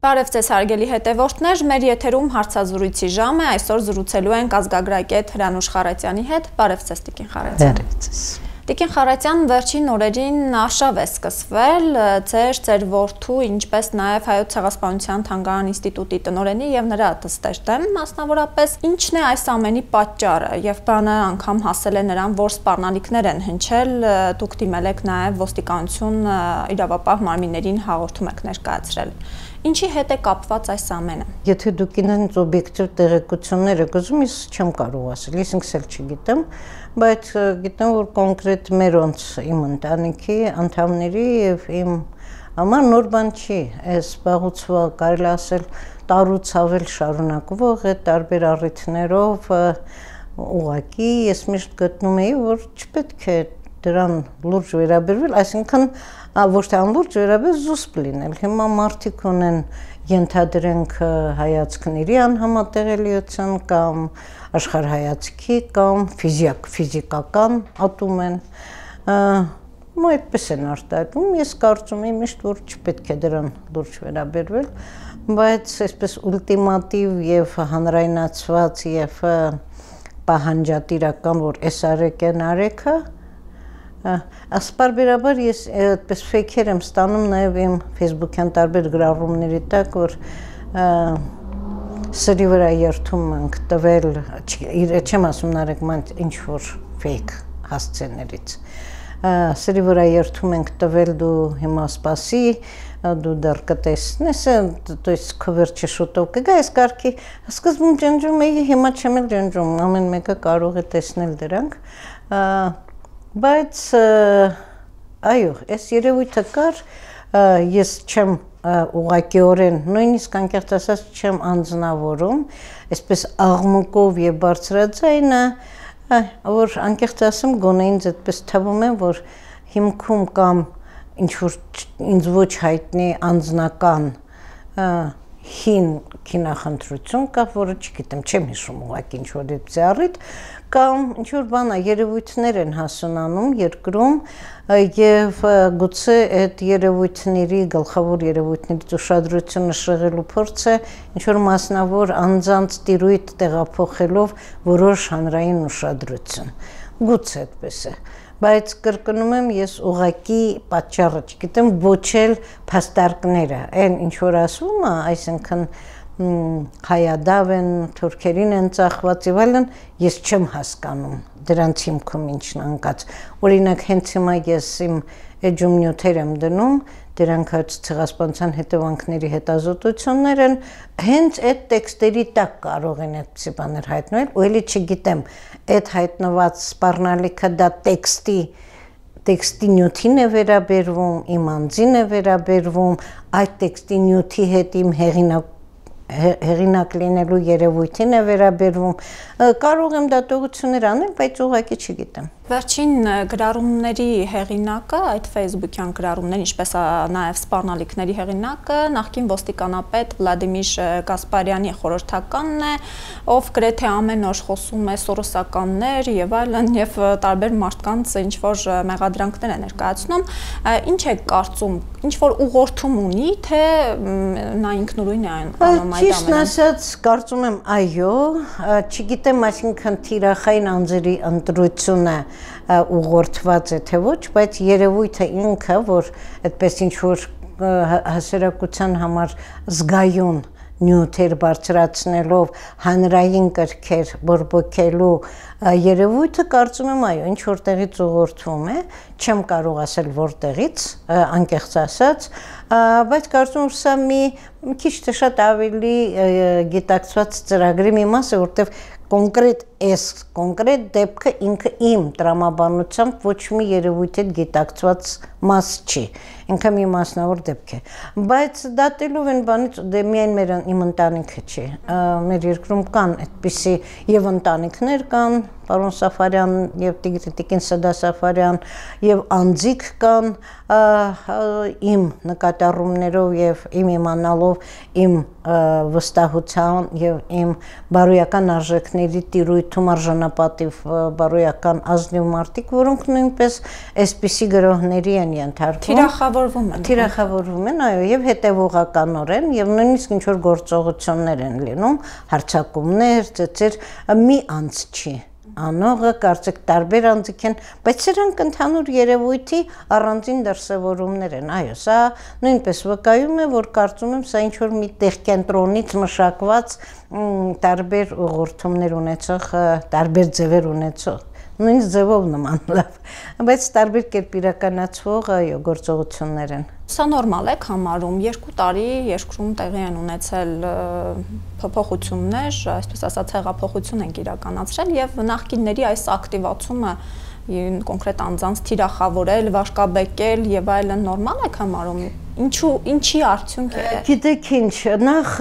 Բարև ձեզ հարգելի հետևորդներ, մեր եթերում հարցազրույցի ժամ է։ Այսօր զրուցելու ենք ազգագրագետ Հրանուշ Խարատյանի հետ։ Բարև ձեզ Տիկին Խարատյան։ Բարև ձեզ։ Տիկին Խարատյան վերջին օրերին արշավ է սկսվել ձեր ձեր որդու, ինչպես նաև հայոց ցեղասպանության թանգարան ինստիտուտի տնօրենի եւ նրա դստեր դեմ, մասնավորապես ինչն է այս ամենի պատճառը եւ բանը անգամ հասել է նրան, որ սպառնալիքներ են հնչել, դուք դիմել եք նաև ոստիկանություն իրավապահ մարմիններին հաղորդում եք ներկայացրել։ Ինչի հետ է կապված այս ամենը։ Եթե դուք ինձ օբյեկտիվ տեղեկություններ եք ուզում, ես չեմ կարող ասել, ես ինքս էլ չգիտեմ, բայց գիտեմ, որ կոնկրետ մերոնց իմ ընտանիքի անդամների եւ իմ համար նոր բան չի, այս բաղուցվա կարելի ասել տարուց ավել շարունակվող է տարբեր առիթներով ուղակի ես միշտ գտնում էի, որ չպետք է դրան լուրջ վերաբերվել, այսինքն ոչ թե անլուրջ վերաբերել զուսպ լինել։ Հիմա մարդիկ ունեն ենթադրենք հայացքների անհամատեղելիություն կամ աշխարհայացքի կամ ֆիզիկ ֆիզիկական ատում են ու այդպես են արտահայտում ես կարծում եմ միշտ որ չպետք է դրան լուրջ վերաբերվել բայց այսպես ուլտիմատիվ եւ հանրայնացված եւ պահանջատիրական որ էս արեկեն արեքը Ասպարբերաբար ես այդպես ֆեյքեր եմ ստանում նաև իմ Facebook-յան տարբեր գրառումների տակ, որ սրի վրա երթում ենք տվել, չեմ ասում նարեկ ման ինչ որ ֆեյք հասցեներից։ Սրի վրա երթում ենք տվել դու հիմա սպասի, դու դեռ կտեսնես, то есть քվերջը շուտով կգա, այս կարգի սկզբում ջնջում էի, հիմա չեմ էլ ջնջում, ամեն մեկը կարող է տեսնել դրանք բայց այո, այս երևույթը կար, ես չեմ ուղակիորեն, նույնիսկ անկեղծ ասած չեմ անձնավորում, այսպես աղմուկով եւ բարձրաձայնը, որ անկեղծ ասեմ, գոնե ինձ այդպես թվում է, որ հիմքում կամ ինչ որ ինձ ոչ հայտնի անձնական հին քինախնդրություն կա, որը չգիտեմ, չեմ հիշում ուղղակի ինչ որ դեպի առիթ, կամ ինչ որ բանա երևույթներ են հասունանում երկրում եւ գուցե այդ երևույթների գլխավոր երևույթներից ուշադրությունը շեղելու փորձը ինչ որ մասնավոր անձանց տիրույթ տեղափոխելով որոշ հանրային ուշադրություն գուցե այդպես է բայց կրկնում եմ ես ուղակի պատճառը չգիտեմ ոչ էլ փաստարկները այն ինչ որ ասում է այսինքն հայադավ են, թուրքերին են ծախված եւ այլն, ես չեմ հասկանում դրանց հիմքում ինչն անկած։ Օրինակ հենց հիմա ես իմ էջում նյութեր եմ դնում, դրանք հաց ցեղասպանության հետևանքների հետազոտություններ են, հենց այդ տեքստերի տակ կարող են այդպիսի բաներ հայտնել, ու ելի չգիտեմ, այդ հայտնված սպառնալիքը դա տեքստի տեքստի նյութին է վերաբերվում, իմ անձին է վերաբերվում, այդ տեքստի նյութի հետ իմ հեղինակ հեղինակ լինելու երևույթին է վերաբերվում կարող եմ դատողություններ անել բայց ուղղակի չգիտեմ Վերջին գրառումների հեղինակը, այդ Facebook-յան գրառումներ, ինչպես նաև սպառնալիքների հեղինակը, նախկին ոստիկանապետ Վլադիմիր Գասպարյանի խորհրդականն է, ով գրեթե ամեն օր խոսում է սորոսականներ եւ այլն եւ տարբեր մարդկանց ինչ որ մեղադրանքներ է ներկայացնում։ Ինչ է կարծում, ինչ որ ուղղորդում ունի, թե նա ինքնուրույն է անում այդ ամենը։ Ճիշտ ասած, կարծում եմ այո, չգիտեմ, այսինքն թիրախային անձերի ընտրությունը ուղղորդված է թե ոչ, բայց երևույթը ինքը, որ այդպես ինչ որ հասարակության համար զգայուն նյութեր բարձրացնելով հանրային կրքեր բորբոքելու երևույթը կարծում եմ այո ինչ որտեղից ուղղորդվում է չեմ կարող ասել որտեղից անկեղծ ասած բայց կարծում եմ սա մի քիչ թե շատ ավելի գիտակցված ծրագրի մի մաս է որտեղ կոնկրետ այս կոնկրետ դեպքը ինքը իմ տրամաբանությամբ ոչ մի երևույթ հետ գիտակցված մաս չի ինքը մի մասնավոր դեպք է բայց դատելով են բանից դե միայն մեր իմ ընտանիքը չի մեր երկրում կան այդպիսի եւ ընտանիքներ կան պարոն Սաֆարյան եւ Տիկին Սադա Սաֆարյան եւ անձիկ կան իմ նկատառումներով եւ իմ իմանալով իմ վստահության եւ իմ բարոյական արժեքների տիրույթ խորհրդում արժանապատիվ բարոյական ազնիվ մարդիկ, որոնք նույնպես այսպիսի գրողների են ենթարկվում։ Թիրախավորվում են։ Թիրախավորվում են, այո, եւ հետեւողականորեն եւ նույնիսկ ինչ որ գործողություններ են լինում, հարցակումներ, ծծեր մի անց չի անողը կարծեք տարբեր անձիկ են, բայց սրանք ընդհանուր երևույթի առանձին դրսևորումներ են։ Այո, սա նույնպես վկայում է, որ կարծում եմ սա ինչ որ մի տեղ կենտրոնից մշակված տարբեր ուղղորդումներ ունեցող, տարբեր ձևեր ունեցող նույնիսկ ձևով նման լավ, բայց տարբեր կերպ իրականացվող այո գործողություններ են։ Սա նորմալ է համարում։ Երկու տարի երկրում տեղի են ունեցել փոփոխություններ, այսպես ասած հեղափոխություն են իրականացրել եւ նախկինների այս ակտիվացումը կոնկրետ անձանց թիրախավորել, վաշկաբեկել եւ այլն նորմալ է համարում ինչու ինչի արդյունք է գիտեք ինչ նախ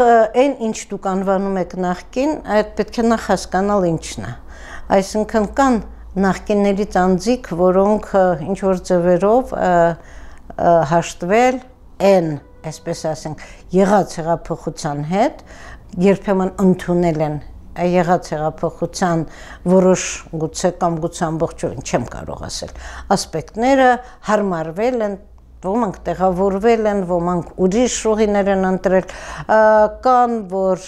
այն ինչ դուք անվանում եք նախքին այդ պետք է նախ հասկանալ ինչն է այսինքն կան նախկիններից անձիկ, որոնք ինչ որ ձևերով հաշտվել են, այսպես ասենք, եղած հեղափոխության հետ, երբեմն ընդունել են եղած հեղափոխության որոշ գուցե կամ գուցե ամբողջովին չեմ կարող ասել ասպեկտները հարմարվել են ոմանք տեղավորվել են, ոմանք ուրիշ շուղիներ են ընտրել, կան, որ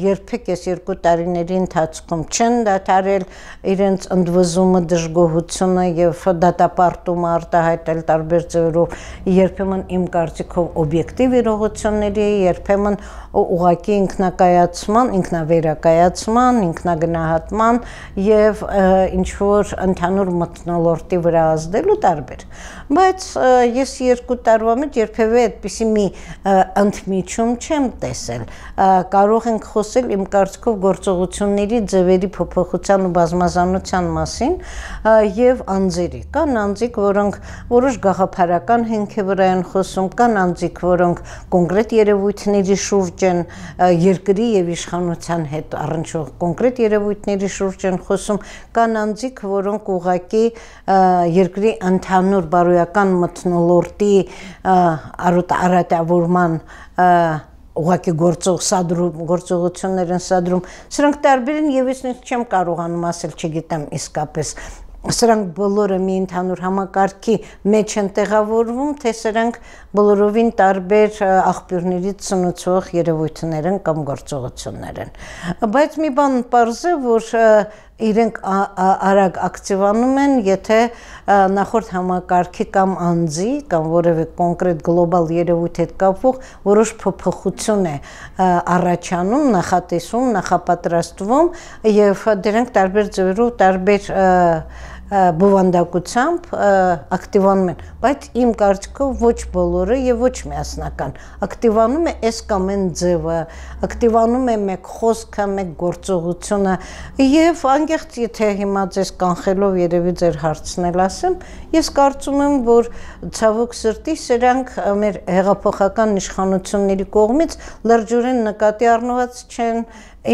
երբեք այս երկու տարիների ընթացքում չեն դադարել իրենց ընդվզումը, դժգոհությունը եւ դատապարտումը արտահայտել տարբեր ձևերով, երբեմն իմ կարծիքով օբյեկտիվ իրողությունների, երբեմն ուղակի ինքնակայացման, ինքնավերակայացման, ինքնագնահատման եւ ինչ որ ընդհանուր մտնոլորտի վրա ազդելու տարբեր բայց ես երկու տարվա մեջ երբևէ այդպիսի մի ընդմիջում չեմ տեսել կարող ենք խոսել իմ կարծիքով գործողությունների ձևերի փոփոխության ու բազմազանության մասին եւ անձերի կան անձիկ որոնք որոշ գաղափարական հենքի վրա են խոսում կան անձիկ որոնք կոնկրետ երևույթների շուրջ են երկրի եւ իշխանության հետ առնչող կոնկրետ երևույթների շուրջ են խոսում կան անձիկ որոնք ուղակի երկրի ընդհանուր բարոյ բարոյական մթնոլորտի արատավորման ուղակի գործող սադրում գործողություններ են սադրում սրանք տարբեր են եւ ես չեմ կարողանում ասել չգիտեմ իսկապես սրանք բոլորը մի ընդհանուր համակարգի մեջ են տեղավորվում, թե սրանք բոլորովին տարբեր աղբյուրներից ծնուցող երևույթներ են կամ գործողություններ են։ Բայց մի բան པարզ է, որ իրենք արագ ակտիվանում են, եթե նախորդ համակարգի կամ անձի կամ որևէ կոնկրետ գլոբալ երևույթ հետ կապվող որոշ փոփոխություն է առաջանում, նախատեսում, նախապատրաստվում եւ դրանք տարբեր ձևերով տարբեր բովանդակությամբ ակտիվանում են, բայց իմ կարծիքով ոչ բոլորը եւ ոչ միասնական։ Ակտիվանում է այս կամ այն ձևը, ակտիվանում է մեկ խոսքը, մեկ գործողությունը եւ անկեղծ եթե հիմա ձեզ կանխելով երևի ձեր հարցնել ասեմ, ես կարծում եմ, որ ցավոք սրտի սրանք մեր հեղափոխական իշխանությունների կողմից լրջորեն նկատի առնված չեն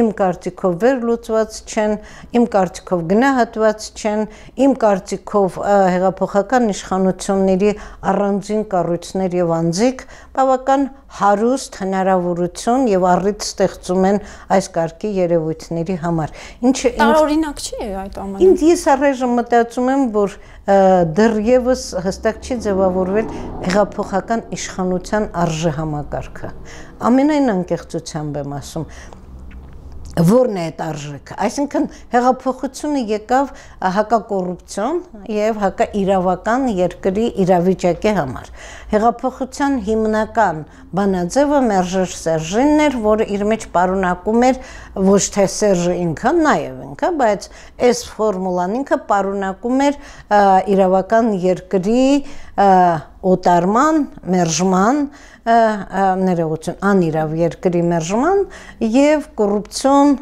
իմ կարծիքով վերլուծված չեն, իմ կարծիքով գնահատված չեն, իմ կարծիքով հեղափոխական իշխանությունների առանձին կառույցներ եւ անձիկ բավական հարուստ հնարավորություն եւ առիթ ստեղծում են այս կարգի երևույթների համար։ Ինչը տարօրինակ չի այդ ամենը։ Ինձ ես առայժմ մտածում եմ, որ դեռևս հստակ չի ձևավորվել հեղափոխական իշխանության արժե համակարգը։ Ամենայն անկեղծությամբ եմ ասում, որն է այդ արժեքը այսինքն հեղափոխությունը եկավ հակակոռուպցիոն եւ հակաիրավական երկրի իրավիճակի համար հեղափոխության հիմնական բանաձևը Մերժեր Սերժինն էր որը իր մեջ պարունակում էր ոչ թե Սերժը ինքը նաեւ ինքը բայց այս ֆորմուլան ինքը պարունակում էր իրավական երկրի օտարման, մերժման, ներողություն, անիրավ երկրի մերժման եւ կոռուպցիոն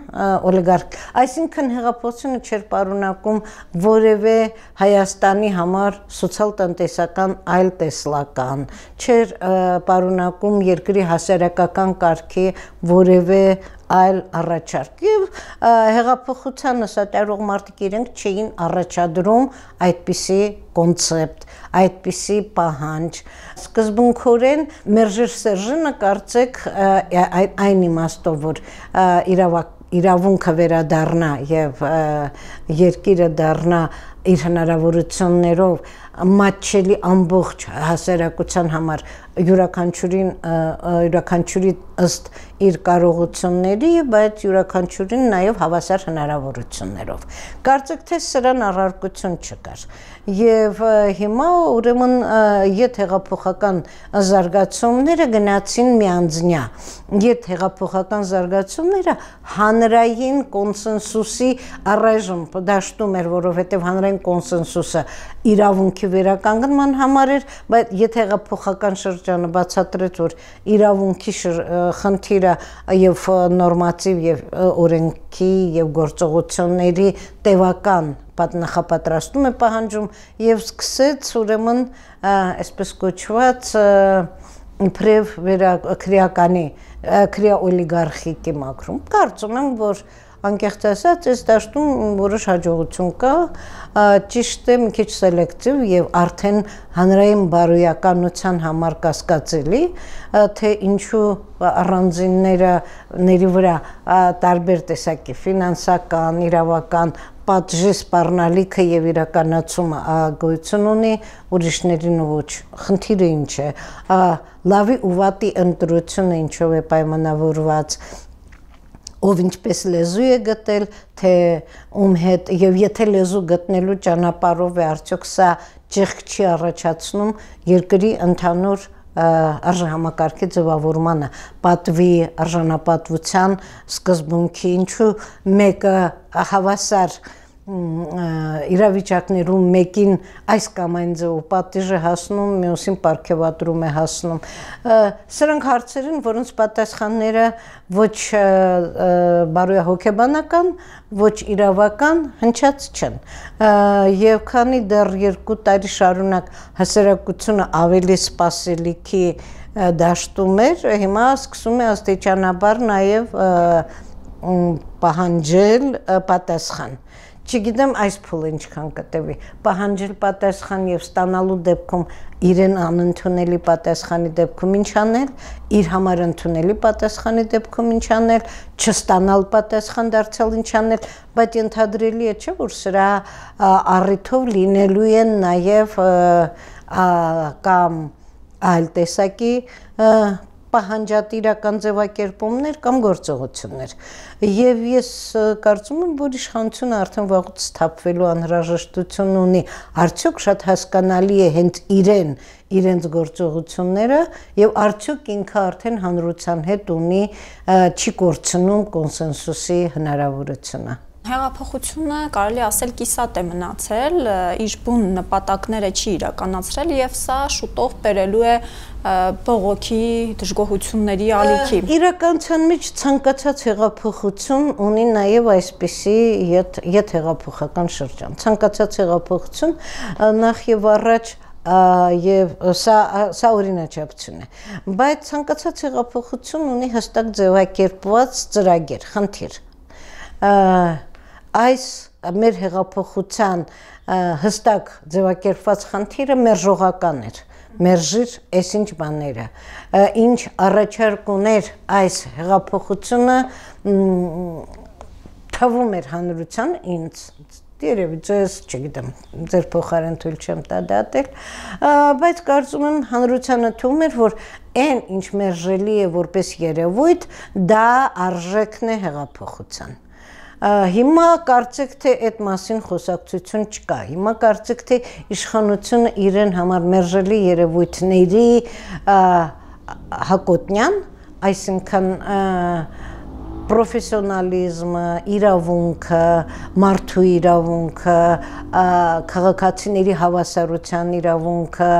օլիգարխ։ Այսինքն հեղափոխությունը չէր պարունակում որևէ Հայաստանի համար սոցիալ-տնտեսական այլ տեսլական, չէր պարունակում երկրի հասարակական կարգի որևէ այլ առաջարկ եւ հեղափոխության նսատարող մարդիկ իրենք չէին առաջադրում այդպիսի կոնցեպտ, այդպիսի պահանջ։ Սկզբունքորեն Մերժեր Սերժինը կարծեք այն իմաստով որ իրավակ իրավունքը վերադառնա եւ երկիրը դառնա իր հնարավորություններով մատչելի ամբողջ հասարակության համար յուրաքանչյուրին յուրաքանչյուրի ըստ իր կարողությունների, բայց յուրաքանչյուրին նաև հավասար հնարավորություններով։ Կարծեք թե սրան առարկություն չկար եւ հիմա ուրեմն իդ հեղափոխական զարգացումները գնացին միանձնյա իդ հեղափոխական զարգացումները հանրային կոնսենսուսի առայժմ դաշտում էր որովհետեւ հանրային կոնսենսուսը իրավունքի վերականգնման համար էր բայց իդ հեղափոխական շրջանը բացատրեց որ իրավունքի խնդիրը եւ նորմատիվ եւ օրենքի եւ գործողությունների տևական նախապատրաստում է պահանջում եւ սկսեց ուրեմն այսպես կոչված իբրև վերակրիականի քրիա օլիգարխիկի մակրում կարծում եմ որ անկեղծ ասած այս դաշտում որոշ հաջողություն կա ճիշտ է մի քիչ սելեկտիվ եւ արդեն հանրային բարոյականության համար կասկածելի թե ինչու առանձինները ների վրա տարբեր տեսակի ֆինանսական, իրավական պատժի սպառնալիքը եւ իրականացումը գոյություն ունի ուրիշներին ոչ խնդիրը ինչ է լավի ու վատի ընտրությունը ինչով է պայմանավորված ով ինչպես լեզու է գտել, թե ում հետ եւ եթե լեզու գտնելու ճանապարհով է արդյոք սա ճեղք չի առաջացնում երկրի ընդհանուր արժանամակարգի ձևավորմանը, պատվի արժանապատվության սկզբունքի, ինչու մեկը հավասար իրավիճակներում մեկին այս կամ այն ձևով պատիժը հասնում, մյուսին պարգևատրում է հասնում։ Սրանք հարցեր են, որոնց պատասխանները ոչ բարոյա հոգեբանական, ոչ իրավական հնչած չեն։ Եվ քանի դեռ 2 տարի շարունակ հասարակությունը ավելի սпасելիքի դաշտում էր, հիմա սկսում է աստիճանաբար նաև պահանջել պատասխան։ Ա, Չգիտեմ այս փուլը ինչքան կտևի։ Պահանջել պատասխան եւ ստանալու դեպքում իրեն անընդունելի պատասխանի դեպքում ինչ անել, իր համար ընդունելի պատասխանի դեպքում ինչ անել, չստանալ պատասխան դարձյալ ինչ անել, բայց ընդհանրելի է չէ որ սրա առիթով լինելու են նաեւ կամ այլ տեսակի պահանջատիրական ձևակերպումներ կամ գործողություններ։ Եվ ես կարծում եմ, որ իշխանությունը արդեն վաղուց սթափվելու անհրաժեշտություն ունի։ Արդյոք շատ հասկանալի է հենց իրեն իրենց գործողությունները եւ արդյոք ինքը արդեն հանրության հետ ունի չի կորցնում կոնսենսուսի հնարավորությունը։ Հեղափոխությունը կարելի ասել կիսատ է մնացել, իր բուն նպատակները չի իրականացրել եւ սա շուտով բերելու է բողոքի դժգոհությունների ալիքի։ Իրականության մեջ ցանկացած հեղափոխություն ունի նաև այսպիսի յետ յետ հեղափոխական շրջան։ Ցանկացած հեղափոխություն նախ եւ առաջ եւ սա սա օրինաչափություն է բայց ցանկացած հեղափոխություն ունի հստակ ձևակերպված ծրագիր խնդիր այս մեր հեղափոխության հստակ ձևակերպված խնդիրը մերժողական էր մերժիր այսինչ բաները ինչ առաջարկ ուներ այս հեղափոխությունը թվում էր հանրության ինձ Երևի ձեզ, չգիտեմ, ձեր փոխարեն թույլ չեմ տա դատել, բայց կարծում եմ հանրությանը թվում էր, որ այն ինչ մերժելի է որպես երևույթ, դա արժեքն է հեղափոխության հիմա կարծեք թե այդ մասին խոսակցություն չկա հիմա կարծեք թե իշխանությունը իրեն համար մերժելի երևույթների հակոտնյան այսինքն պրոֆեսիոնալիզմը, իրավունքը, մարդու իրավունքը, քաղաքացիների հավասարության իրավունքը,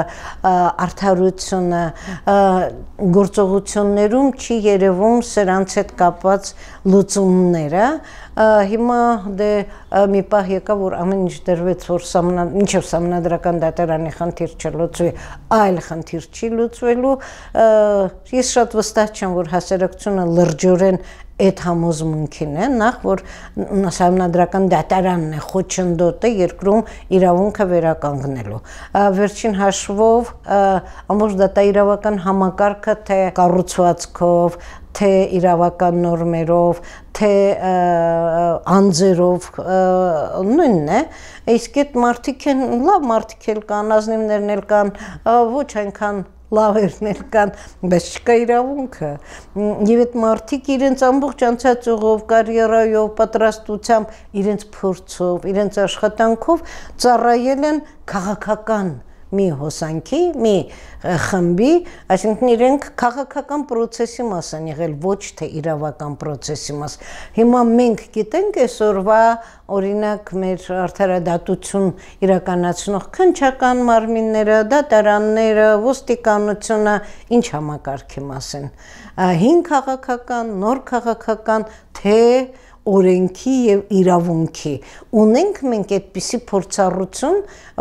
արդարությունը գործողություններում չի երևում սրանց հետ կապված լուծումները, հիմա դե մի պահ եկա որ ամեն ինչ դրվեց որ սամնա ինչև սամնադրական դատարանի խնդիր չլուծվի այլ խնդիր չի լուծվելու ես շատ վստահ չեմ որ հասարակությունը լրջորեն այդ համոզմունքին է նախ որ համնադրական դատարանն է խոչընդոտը երկրում իրավունքը վերականգնելու վերջին հաշվով ամբողջ դատաիրավական համակարգը թե կառուցվածքով թե իրավական նորմերով, թե անձերով նույնն է, իսկ այդ մարդիկ են լավ մարդիկ էլ կան, ազնիվներն էլ կան, ոչ այնքան լավերներ կան, բայց չկա իրավունքը։ Եվ այդ մարդիկ իրենց ամբողջ անցած ուղով, կարիերայով, պատրաստությամբ, իրենց փորձով, իրենց աշխատանքով ծառայել են քաղաքական մի հոսանքի, մի խմբի, այսինքն իրենք քաղաքական process-ի մաս են եղել, ոչ թե իրավական process-ի մաս։ Հիմա մենք գիտենք այսօրվա օրինակ մեր արդարադատություն իրականացնող քնչական մարմինները, դատարանները, ոստիկանությունը ինչ համակարգի մաս են։ Հին քաղաքական, նոր քաղաքական, թե օրենքի եւ իրավունքի։ Ունենք մենք այդպիսի փորձառություն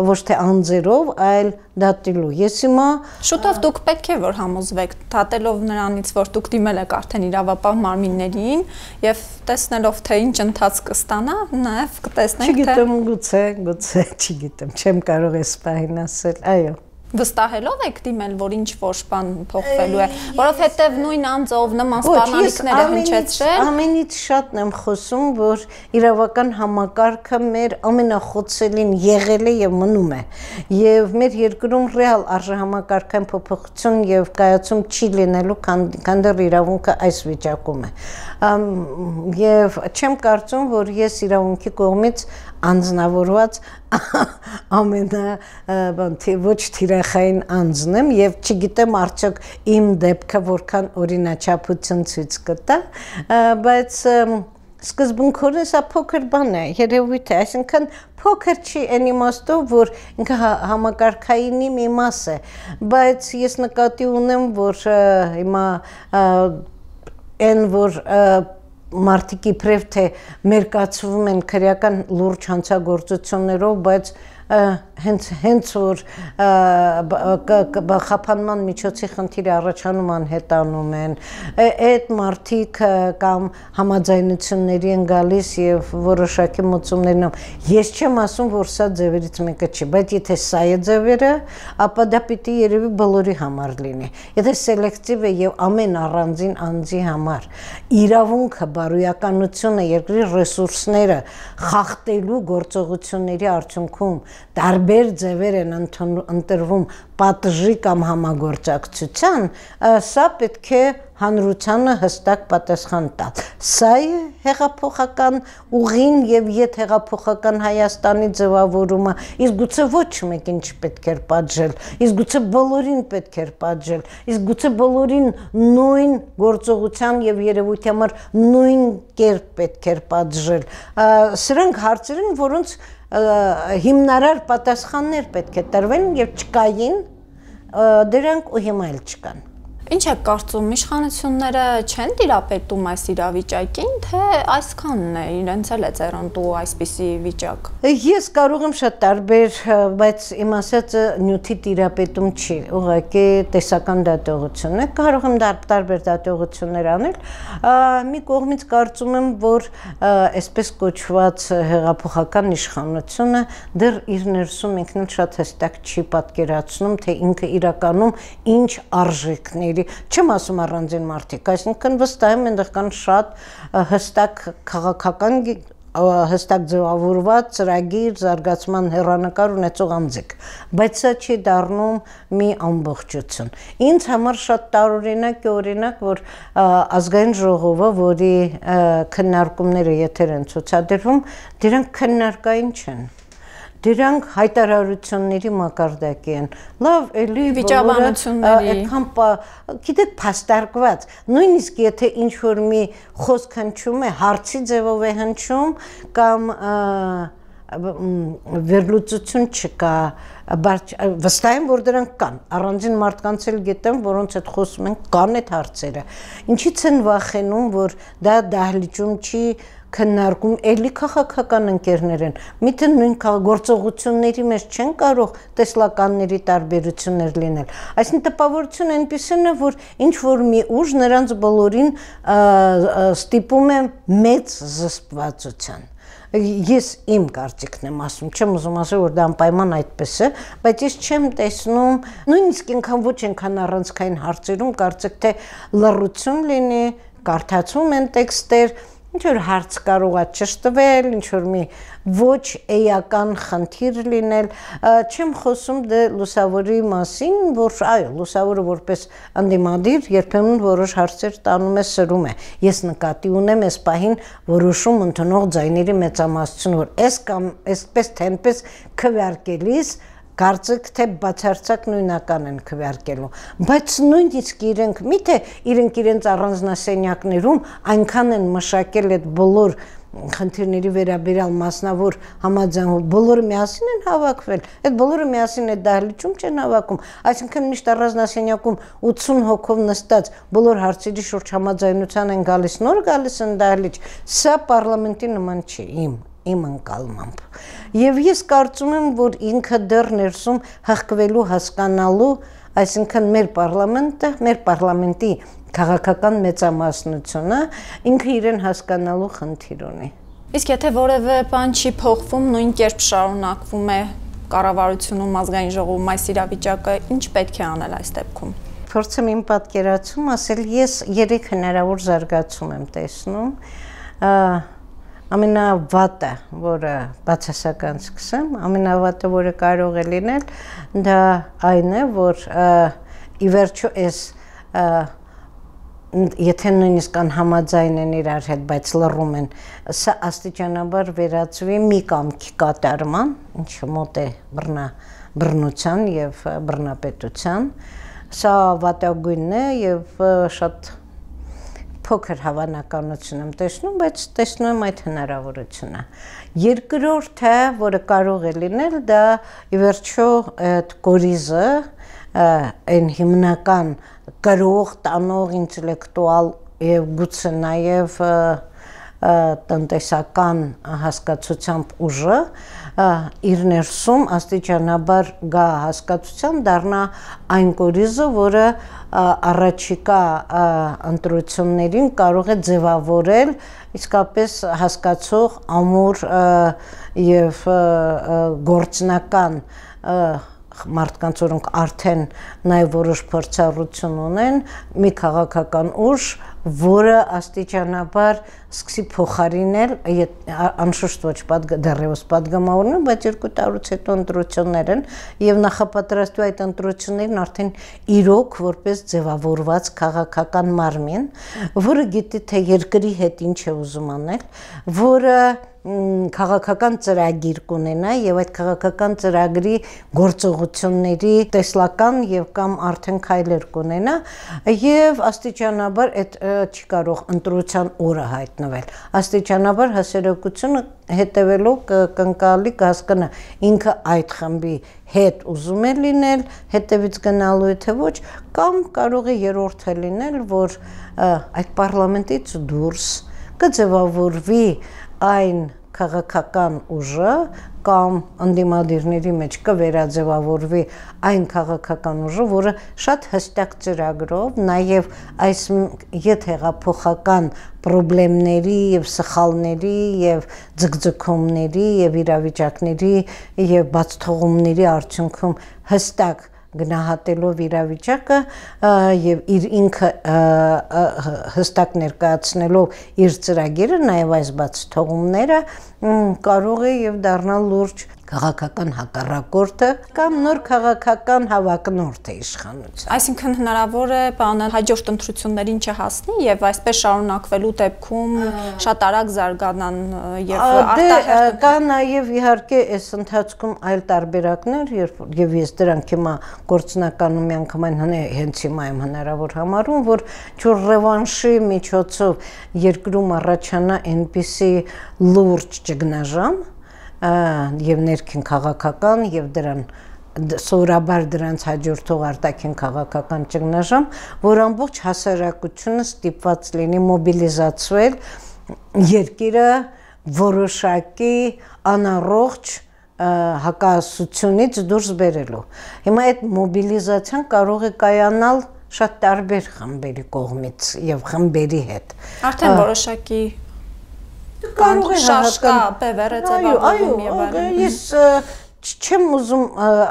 ոչ թե անձերով, այլ դատելու։ Ես հիմա շուտով դուք պետք է որ համոզվեք, դատելով նրանից, որ դուք դիմել եք արդեն իրավապահ մարմիններին եւ տեսնելով թե ինչ ընթաց կստանա, նաեւ կտեսնենք թե Չգիտեմ, գուցե, գուցե, չգիտեմ, չեմ կարող այս պահին ասել։ Այո վստահելով եք դիմել, որ ինչ որ բան փոխվելու է, որովհետև նույն անձով նման սպառնալիքները հնչեցրել։ Ամենից շատն եմ խոսում, որ իրավական համակարգը մեր ամենախոցելին եղել է եւ մնում է։ Եվ մեր երկրում ռեալ արժեհամակարգային փոփոխություն եւ կայացում չի լինելու, քան դեռ իրավունքը այս վիճակում է։ Եվ չեմ կարծում, որ ես իրավունքի կողմից անձնավորված ամենա բան ոչ թիրախային անձն եմ եւ չգիտեմ արդյոք իմ դեպքը որքան օրինաչափություն ցույց կտա բայց սկզբունքորեն սա փոքր բան է երևույթ է այսինքն փոքր չի այն իմաստով որ ինքը համակարգայինի մի մաս է բայց ես նկատի ունեմ որ հիմա այն որ մարդիկ իբրև թե մերկացվում են քրեական լուրջ հանցագործություններով, բայց հենց հենց որ խափանման միջոցի խնդիրը առաջանում անհետանում են այդ մարտիկ կամ համաձայնությունների են գալիս եւ որոշակի մոծումներն ես չեմ ասում որ սա ձևերից մեկը չի բայց եթե սա է ձևերը ապա դա պիտի երևի բոլորի համար լինի եթե սելեկտիվ է եւ ամեն առանձին անձի համար իրավունքը բարոյականությունը երկրի ռեսուրսները խախտելու գործողությունների արդյունքում տարբեր ձևեր են ընտրվում պատժի կամ համագործակցության, սա պետք է հանրությանը հստակ պատասխան տալ։ Սա է հեղափոխական ուղին եւ իդ հեղափոխական Հայաստանի ձևավորումը, իսկ գուցե ոչ մեկին չպետք էր պատժել, իսկ գուցե բոլորին պետք էր պատժել, իսկ գուցե բոլորին նույն գործողության եւ երևույթի համար նույն կերպ պետք էր պատժել։ Սրանք հարցեր են, որոնց հիմնարար պատասխաններ պետք է տրվեն եւ չկային դրանք ու հիմա էլ չկան Ինչ է կարծում, իշխանությունները չեն դիրապետում այս իրավիճակին, թե այսքանն է իրենց էլ է ծերոնդու այսպիսի վիճակ։ Ես կարող եմ շատ տարբեր, բայց իմ ասածը նյութի դիրապետում չի, ուղղակի տեսական դատողությունն է, կարող եմ տարբեր դատողություններ անել։ Մի կողմից կարծում եմ, որ այսպես կոչված հեղափոխական իշխանությունը դեռ իր ներսում ինքն էլ շատ հստակ չի պատկերացնում, թե ինքը իրականում ինչ արժեքների ծրագրի, չեմ ասում առանձին մարդիկ, այսինքն վստահ եմ այնտեղ կան շատ հստակ քաղաքական հստակ ձևավորված ծրագիր զարգացման հերանեկար ունեցող անձիկ, բայց սա չի դառնում մի ամբողջություն։ Ինձ համար շատ տարօրինակ է օրինակ, որ ազգային ժողովը, որի քննարկումները եթեր են ցուցադրվում, դրանք քննարկային չեն դրանք հայտարարությունների մակարդակի են։ Լավ, էլի վիճաբանությունների։ Այդքան գիտեք, փաստարկված։ Նույնիսկ եթե ինչ որ մի խոսք հնչում է, հարցի ձևով է հնչում կամ վերլուծություն չկա, բայց վստահ եմ որ դրանք կան առանձին մարդկանց էլ գիտեմ որոնց հետ խոսում են կան այդ հարցերը ինչից են վախենում որ դա դահլիճում չի քննարկում էլի քաղաքական ընկերներ են միթե նույն գործողությունների մեջ չեն կարող տեսլականների տարբերություններ լինել այսինքն տպավորությունը այնպեսին է որ ինչ որ մի ուժ նրանց բոլորին ստիպում է մեծ զսպվածության ես իմ կարծիքն եմ ասում, չեմ ուզում ասել, որ դա անպայման այդպես է, բայց ես չեմ տեսնում, նույնիսկ ինքան ոչ այնքան առանցքային հարցերում կարծեք թե լռություն լինի, կարդացում են տեքստեր, ինչ որ հարց կարող է ճշտվել, ինչ որ մի ոչ էական խնդիր լինել, չեմ խոսում դե լուսավորի մասին, որ այո, լուսավորը որպես անդիմադիր երբեմն որոշ հարցեր տանում է սրում է։ Ես նկատի ունեմ այս պահին որոշում ընդունող ձայների մեծամասնություն, որ այս կամ այսպես թե այնպես քվեարկելիս կարծիք թե բացարձակ նույնական են քվեարկելու բայց նույնիսկ իրենք միթե իրենք իրենց առանձնասենյակներում այնքան են մշակել այդ բոլոր խնդիրների վերաբերյալ մասնավոր համաձայնով բոլորը միասին են հավաքվել այդ բոլորը միասին այդ դահլիճում չեն հավաքում այսինքն միշտ առանձնասենյակում 80 հոգով նստած բոլոր հարցերի շուրջ համաձայնության են գալիս նոր գալիս են դահլիճ սա parlamenti նման չի իմ իմ անկալմամբ։ Եվ ես կարծում եմ, որ ինքը դեռ ներսում հղկվելու հասկանալու, այսինքն մեր parlamento, մեր parlamenti քաղաքական մեծամասնությունը ինքը իրեն հասկանալու խնդիր ունի։ Իսկ եթե որևէ բան չի փոխվում, նույն կերպ շարունակվում է կառավարությունում ազգային ժողովում այս իրավիճակը, ինչ պետք է անել այս դեպքում։ Փորձեմ իմ պատկերացում ասել, ես երեք հնարավոր զարգացում եմ տեսնում ամենավատը, որը բացասական սկսեմ, ամենավատը, որը կարող է լինել, դա այն է, որ ի վերջո այս եթե նույնիսկ անհամաձայն են իրար հետ, բայց լռում են, սա աստիճանաբար վերածվի մի կամքի կատարման, ինչը մոտ է բռնա բռնության եւ բռնապետության, սա վատագույնն է եւ շատ փոքր հավանականություն եմ տեսնում, բայց տեսնում եմ այդ հնարավորությունը։ Երկրորդը, որը կարող է լինել, դա ի վերջո այդ կորիզը այն հիմնական գրող, տանող, ինտելեկտուալ եւ գուցե նաեւ տնտեսական հասկացությամբ ուժը իր ներսում աստիճանաբար գա հասկացության դառնա այն կորիզը, որը առաջիկա ընտրություններին կարող է ձևավորել իսկապես հասկացող ամուր եւ գործնական մարդկանց որոնք արդեն նաև որոշ փորձառություն ունեն մի քաղաքական ուժ, որը աստիճանաբար սկսի փոխարինել անշուշտ ոչ պատգ դեռևս падգամավորն է, բայց երկու տարուց հետո ընտրություններ են եւ նախապատրաստու այդ ընտրություններն արդեն իրոք որպես ձևավորված քաղաքական մարմին, որը գիտի թե երկրի հետ ինչ է ուզում անել, որը քաղաքական ծրագիր կունենա եւ այդ քաղաքական ծրագրի գործողությունների տեսլական եւ կամ արդեն քայլեր կունենա եւ աստիճանաբար այդ չի կարող ընտրության օրը հայտնվել աստիճանաբար հասարակությունը հետևելով կընկալի կհասկանա ինքը այդ խմբի հետ ուզում է լինել, հետևից գնալու է թե ոչ, կամ կարող է երրորդը լինել, որ այդ parlamentից դուրս կձևավորվի այն քաղաքական ուժը կամ անդիմադիրների մեջ կվերաձևավորվի այն քաղաքական ուժը, որը շատ հստակ ծրագրով, նաև այս եթեղափոխական խնդիրների եւ սխալների եւ ձգձգումների եւ իրավիճակների եւ բացթողումների արդյունքում հստակ գնահատելով իրավիճակը եւ իր ինքը հստակ ներկայացնելով իր ծրագիրը նաեւ այս բաց թողումները կարող է եւ դառնալ լուրջ քաղաքական հակառակորդը կամ նոր քաղաքական հավակնորդը իշխանության։ Այսինքն հնարավոր է բանը հաջորդ ընտրություններին չհասնի եւ այսպես շարունակվելու դեպքում շատ արագ զարգանան եւ դե, արտահերտ կա նաեւ իհարկե այս ընթացքում այլ տարբերակներ եւ ես դրանք հիմա գործնականում միանգամայն հենց հիմա եմ հնարավոր համարում որ ճուր ռևանշի միջոցով երկրում առաջանա այնպիսի լուրջ ճգնաժամ եւ ներքին քաղաքական եւ դրան սովորաբար դրանց հաջորդող արտաքին քաղաքական ճգնաժամ, որ ամբողջ հասարակությունը ստիպված լինի մոբիլիզացվել երկիրը որոշակի անառողջ հակասությունից դուրս բերելու։ Հիմա այդ մոբիլիզացիան կարող է կայանալ շատ տարբեր խմբերի կողմից եւ խմբերի հետ։ Արդեն որոշակի կարող է շաշկա բևերը ձևավորվում եւ այլն։ Ես չեմ ուզում,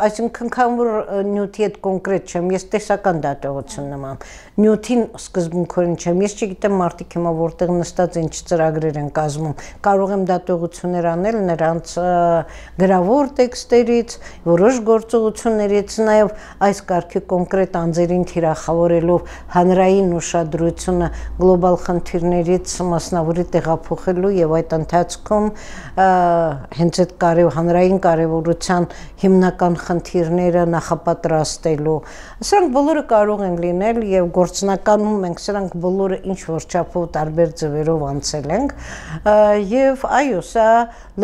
այսինքն քան որ նյութի հետ կոնկրետ չեմ, ես տեսական դատողություն նման։ Նյութին սկզբունքորեն չեմ։ Ես չգիտեմ մարդիկ հիմա որտեղ նստած ինչ ծրագրեր են կազմում։ Կարող եմ դատողություններ անել նրանց գրավոր տեքստերից, որոշ գործողություններից, նաև այս կարգի կոնկրետ անձերին թիրախավորելով հանրային ուշադրությունը գլոբալ խնդիրներից մասնավորի տեղափոխելու եւ այդ ընթացքում հենց այդ կարեւ հանրային կարևորության հիմնական խնդիրները նախապատրաստելու։ Սրանք բոլորը կարող են լինել եւ գործնականում մենք սրանք բոլորը ինչ որ չափով տարբեր ձևերով անցել ենք եւ այո, սա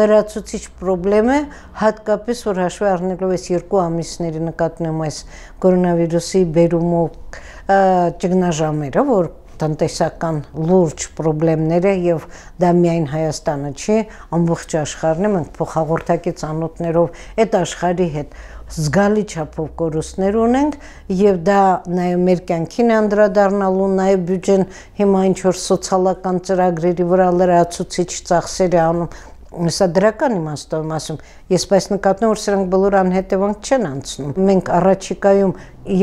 լրացուցիչ խնդրեմ է, հատկապես որ հաշվի առնելով այս երկու ամիսների նկատնում այս կորոնավիրուսի բերումով ճգնաժամերը, որ տնտեսական լուրջ խնդիրներ է եւ դա միայն Հայաստանը չի, ամբողջ աշխարհն է, մենք փոխհաղորդակի ցանոթներով այդ աշխարհի հետ զգալի չափով կորուստներ ունենք եւ դա նաեւ մեր կյանքին անդրադառնալու նաեւ բյուջեն հիմա ինչ որ սոցիալական ծրագրերի վրա լրացուցիչ ծախսեր է անում սա դրական իմաստով եմ ասում ես բայց նկատնում որ սրանք բոլոր անհետևանք չեն անցնում մենք առաջիկայում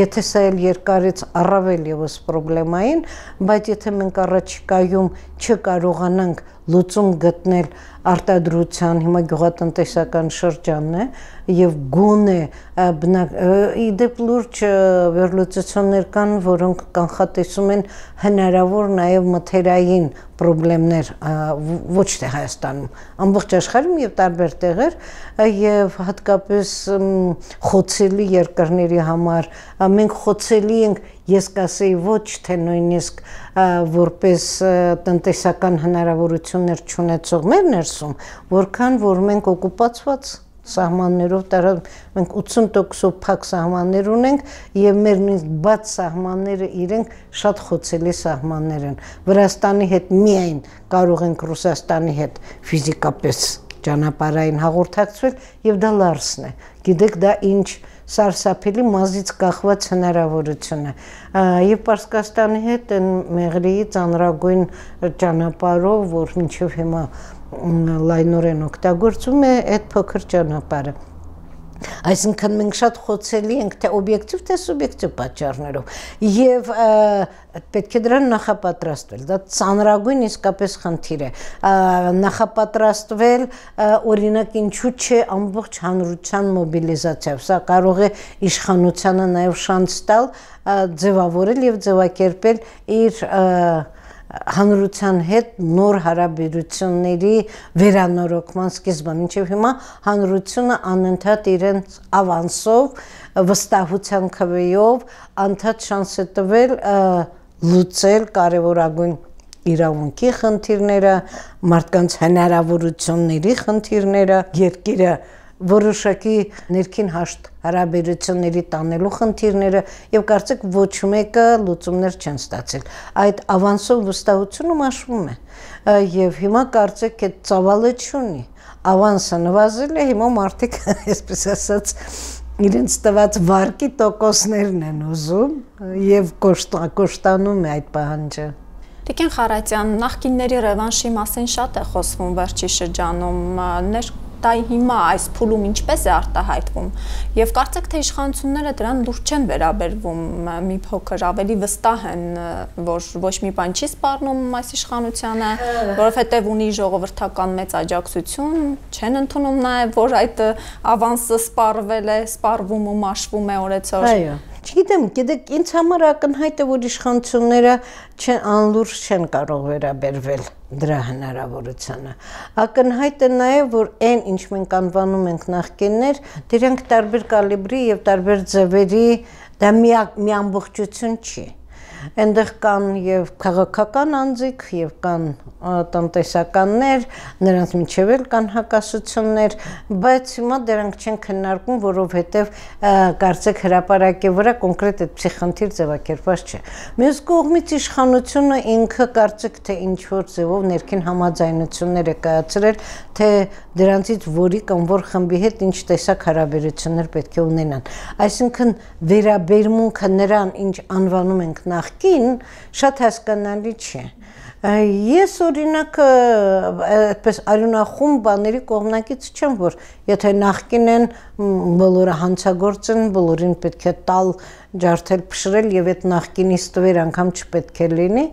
եթե սա էլ երկարից առավել եւս խնդրեմային բայց եթե մենք առաջիկայում չկարողանանք լուծում գտնել արտադրության հիմա գյուղատնտեսական շրջանն է եւ գոնե բնակ իդեպ լուրջ վերլուծություններ կան, որոնք կանխատեսում են հնարավոր նաեւ մթերային խնդիրներ ոչ թե Հայաստանում, ամբողջ աշխարհում եւ տարբեր տեղեր եւ հատկապես խոցելի երկրների համար մենք խոցելի ենք ես կասեի ոչ թե նույնիսկ որպես տնտեսական հնարավորություններ չունեցող մեր ներսում, որքան որ մենք օկուպացված սահմաններով տարա մենք 80%-ով փակ սահմաններ ունենք եւ մեր նույնիսկ բաց սահմանները իրենք շատ խոցելի սահմաններ են Վրաստանի հետ միայն կարող ենք Ռուսաստանի հետ ֆիզիկապես ճանապարհային հաղորդակցվել եւ դա լարսն է գիտեք դա ինչ սարսափելի մազից կախված հնարավորություն է եւ Պարսկաստանի հետ են Մեղրիի ծանրագույն ճանապարհով որ մինչեւ հիմա լայնորեն օգտագործում է այդ փոքր ճանապարհը Այսինքն մենք շատ խոցելի ենք թե օբյեկտիվ, թե սուբյեկտիվ պատճառներով եւ պետք է դրան նախապատրաստվել։ Դա ծանրագույն իսկապես խնդիր է։ Նախապատրաստվել օրինակ ինչու՞ չէ ամբողջ հանրության մոբիլիզացիա։ Սա կարող է իշխանությանը նաեւ շանս տալ ձևավորել եւ ձևակերպել իր և հանրության հետ նոր հարաբերությունների վերանորոգման սկիզբը մինչև հիմա հանրությունը անընդհատ իրենց ավանսով վստահության քվեով անդադ շանս է տվել լուծել կարևորագույն իրավունքի խնդիրները, մարդկանց հնարավորությունների խնդիրները, երկիրը որոշակի ներքին հաշտ հարաբերությունների տանելու խնդիրները եւ կարծեք ոչ մեկը լուծումներ չեն ստացել։ Այդ ավանսով վստահությունը մաշվում է եւ հիմա կարծեք այդ ծավալը չունի։ Ավանսը նվազել է, հիմա մարդիկ, այսպես ասած, իրենց տված վարկի տոկոսներն են ուզում եւ կոշտա կոշտանում է այդ պահանջը։ Տիկին Խարատյան, նախկինների ռևանշի մասին շատ է խոսվում վերջի շրջանում։ Ներ դա հիմա այս փուլում ինչպես է արտահայտվում եւ կարծեք թե իշխանությունները դրան դուր չեն վերաբերվում մի փոքր ավելի վստահ են որ ոչ մի բան չի սպառնում այս իշխանությանը որովհետեւ ունի ժողովրդական մեծ աջակցություն չեն ընդունում նաեւ որ այդ ավանսը սպառվել է սպառվում ու մաշվում է օրեցօր այո Չգիտեմ, գիտեք, ինձ համար ակնհայտ է, որ իշխանությունները չեն անլուրջ չեն կարող վերաբերվել դրա հնարավորությանը։ Ակնհայտ է նաև, որ այն, ինչ մենք անվանում ենք նախկիններ, դրանք տարբեր կալիբրի եւ տարբեր ձևերի դա մի մի ամբողջություն չի այնտեղ կան եւ քաղաքական անձիկ եւ կան տնտեսականներ, նրանց միջև էլ կան հակասություններ, բայց հիմա դրանք չեն քննարկում, որովհետեւ կարծեք հրաապարակի վրա կոնկրետ այդ փսիխնդիր ձևակերպված չէ։ Մյուս կողմից իշխանությունը ինքը կարծեք թե ինչ որ ձևով ներքին համաձայնություններ է կայացրել, թե դրանցից որի կամ որ խմբի հետ ինչ տեսակ հարաբերություններ պետք է ունենան։ Այսինքն վերաբերմունքը նրան, ինչ անվանում ենք նախ կին շատ հասկանալի չէ Ես օրինակ այդպես արյունախում բաների կողմնակից չեմ, որ եթե նախկին են բոլորը հանցագործ են, բոլորին պետք է տալ, ջարդել, փշրել եւ այդ նախկինից տվեր անգամ չպետք է լինի,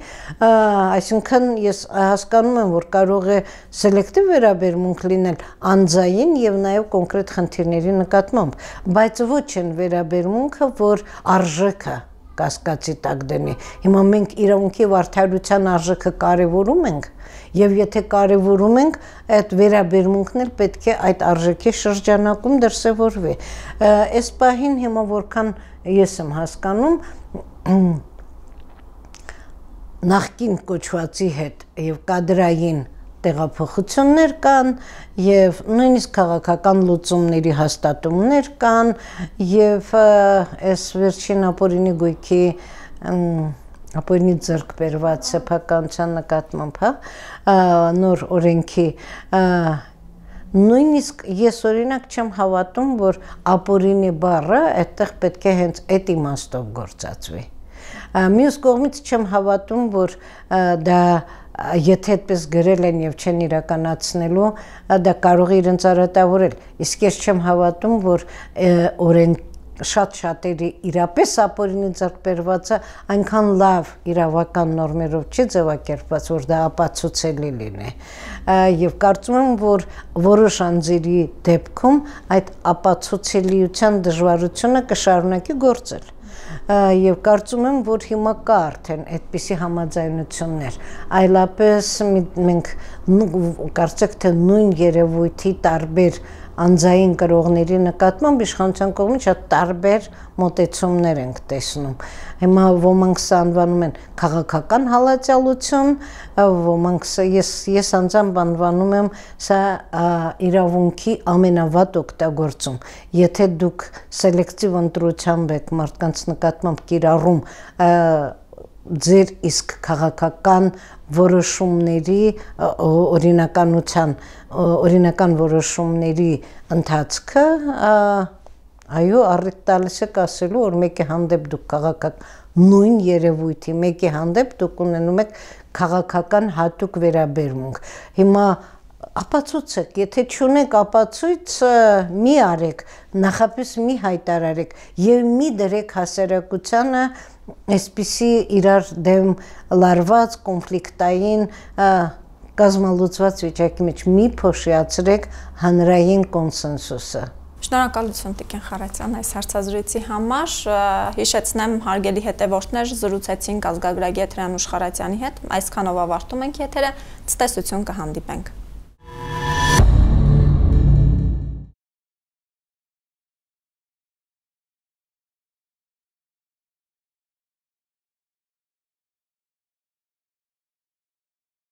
այսինքն ես հասկանում եմ, որ կարող է սելեկտիվ վերաբերմունք լինել անձային եւ նաեւ կոնկրետ խնդիրների նկատմամբ, բայց ոչ են վերաբերմունքը, որ արժեքը կասկածի տակ դնի։ Հիմա մենք իրավունքի վարդարության արժեքը կարևորում ենք, եւ եթե կարևորում ենք, այդ վերաբերմունքն էլ պետք է այդ արժեքի շրջանակում դրսևորվի։ Այս պահին հիմա որքան ես եմ հասկանում, նախքին կոչվածի հետ եւ կադրային տեղափոխություններ կան եւ նույնիսկ քաղաքական լուծումների հաստատումներ կան եւ այս վերջին ապօրինի գույքի ապօրինի ձեռք բերված սեփականության նկատմամբ, հա, նոր օրենքի նույնիսկ ես օրինակ չեմ հավատում, որ ապօրինի բառը այդտեղ պետք է հենց այդ իմաստով գործածվի։ Մյուս կողմից չեմ հավատում, որ դա եթե այդպես գրել են եւ չեն իրականացնելու, դա կարող է իրենց արատավորել։ Իսկ ես չեմ հավատում, որ օրեն շատ շատերի իրապես ապօրինի ձեռքբերվածը այնքան լավ իրավական նորմերով չի ձևակերպված, որ դա ապացուցելի լինի։ Եվ կարծում եմ, որ որոշ անձերի դեպքում այդ ապացուցելիության դժվարությունը կշարունակի գործել եւ կարծում եմ, որ հիմա կա արդեն այդպիսի համաձայնություններ։ Այլապես մենք կարծեք թե նույն երևույթի տարբեր անձային կրողների նկատմամբ իշխանության կողմից շատ տարբեր մոտեցումներ ենք տեսնում։ Հիմա ոմանք սա անվանում են քաղաքական հալածյալություն, ոմանք ես ես անձամբ անվանում եմ սա իրավունքի ամենավատ օգտագործում։ Եթե դուք սելեկտիվ ընտրությամբ եք մարդկանց նկատմամբ կիրառում ձեր իսկ քաղաքական որոշումների օրինականության օրինական որոշումների ընթացքը այո առիթ տալիս է ասելու որ մեկի հանդեպ դուք քաղաքական նույն երևույթի մեկի հանդեպ դուք ունենում եք քաղաքական հատուկ վերաբերմունք հիմա ապացուցեք, եթե չունեք ապացույց, մի արեք, նախապես մի հայտարարեք եւ մի դրեք հասարակությանը այսպիսի իրար դեմ լարված կոնֆլիկտային կազմալուծված վիճակի մեջ մի փոշիացրեք հանրային կոնսենսուսը Շնորհակալություն Տիկին Խարացյան այս հարցազրույցի համար։ Հիշեցնեմ հարգելի հետևորդներ, զրուցեցինք ազգագրագետ Հրանուշ Խարացյանի հետ։ Այսքանով ավարտում ենք եթերը։ Ցտեսություն կհանդիպենք։